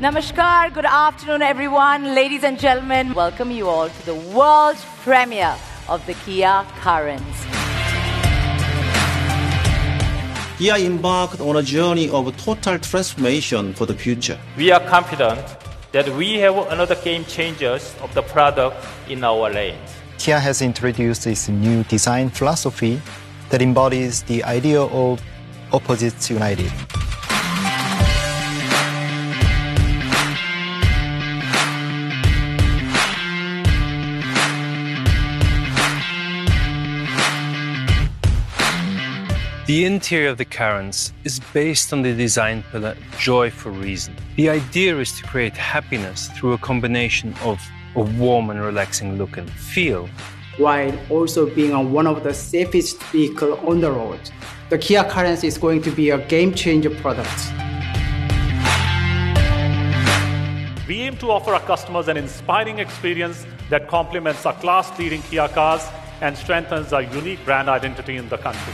Namaskar, good afternoon, everyone. Ladies and gentlemen, welcome you all to the world premiere of the Kia Carens. Kia embarked on a journey of total transformation for the future. We are confident that we have another game changers of the product in our range. Kia has introduced its new design philosophy that embodies the idea of opposites united. The interior of the Carens is based on the design pillar Joy for Reason. The idea is to create happiness through a combination of a warm and relaxing look and feel, while also being one of the safest vehicles on the road. The Kia Carens is going to be a game changer product. We aim to offer our customers an inspiring experience that complements our class-leading Kia cars and strengthens our unique brand identity in the country.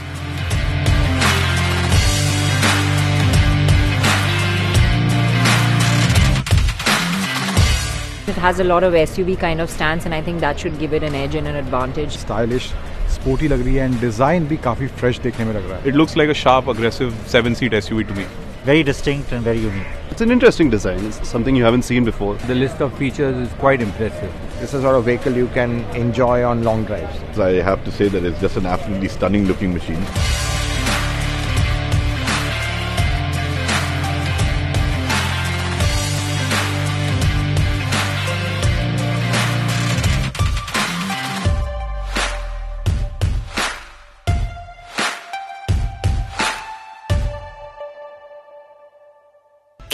has a lot of SUV kind of stance and I think that should give it an edge and an advantage. Stylish, sporty लग रही है and design भी काफी fresh देखने में लग रहा है. It looks like a sharp, aggressive seven-seat SUV to me. Very distinct and very unique. It's an interesting design. It's something you haven't seen before. The list of features is quite impressive. This is sort of vehicle you can enjoy on long drives. So I have to say that it's just an absolutely stunning looking machine.